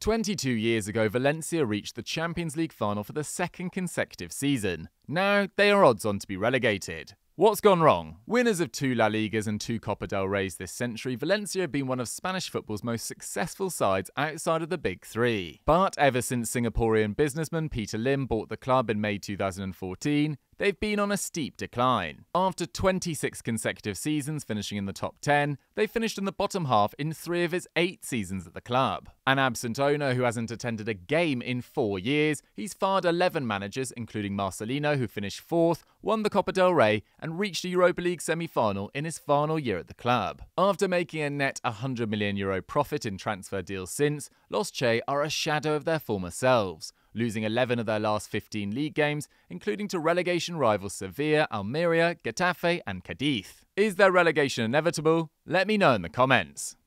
22 years ago, Valencia reached the Champions League final for the second consecutive season. Now, they are odds on to be relegated. What's gone wrong? Winners of two La Ligas and two Copa del Reys this century, Valencia have been one of Spanish football's most successful sides outside of the big three. But ever since Singaporean businessman Peter Lim bought the club in May 2014, they've been on a steep decline. After 26 consecutive seasons finishing in the top 10, they finished in the bottom half in three of his eight seasons at the club. An absent owner who hasn't attended a game in four years, he's fired 11 managers, including Marcelino, who finished fourth, won the Copa del Rey, and reached a Europa League semi final in his final year at the club. After making a net 100 million euro profit in transfer deals since, Los Che are a shadow of their former selves losing 11 of their last 15 league games, including to relegation rivals Sevilla, Almeria, Getafe, and Cadiz. Is their relegation inevitable? Let me know in the comments.